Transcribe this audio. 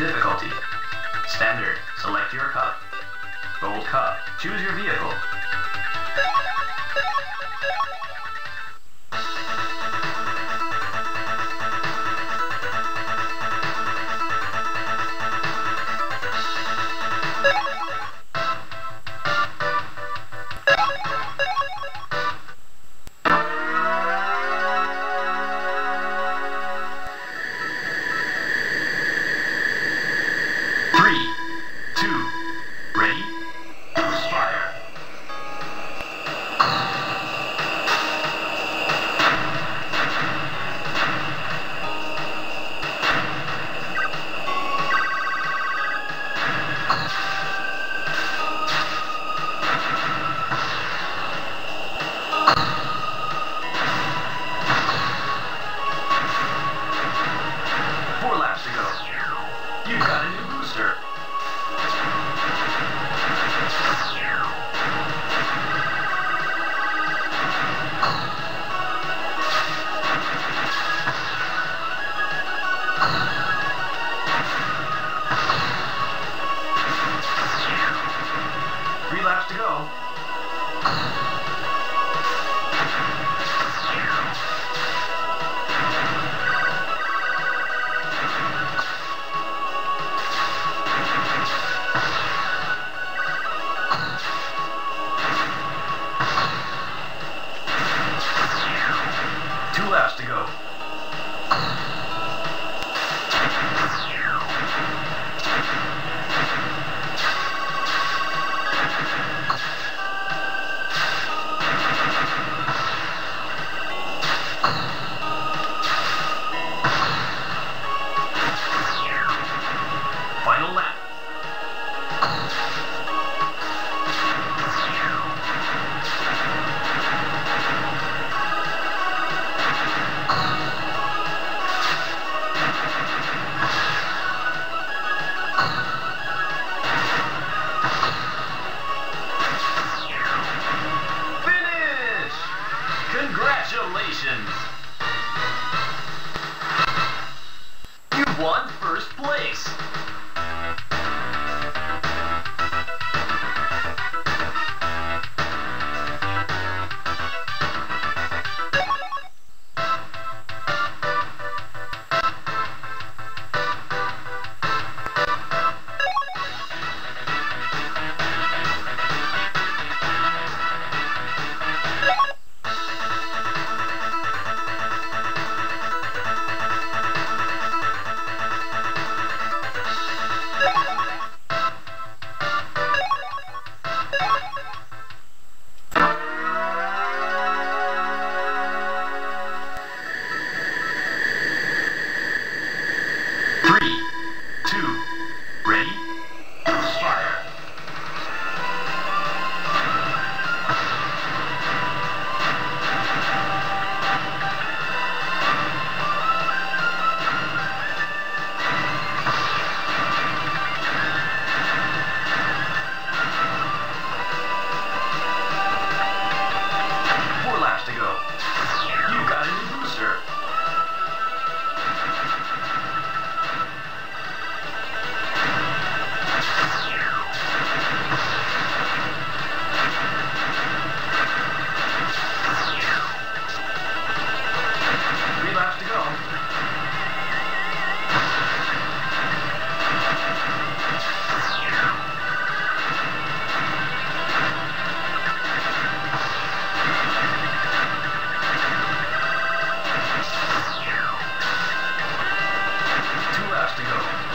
difficulty. Standard, select your cup. Gold cup, choose your vehicle. Three laps to go. Two laps to go. First place! Three, two, laps to go.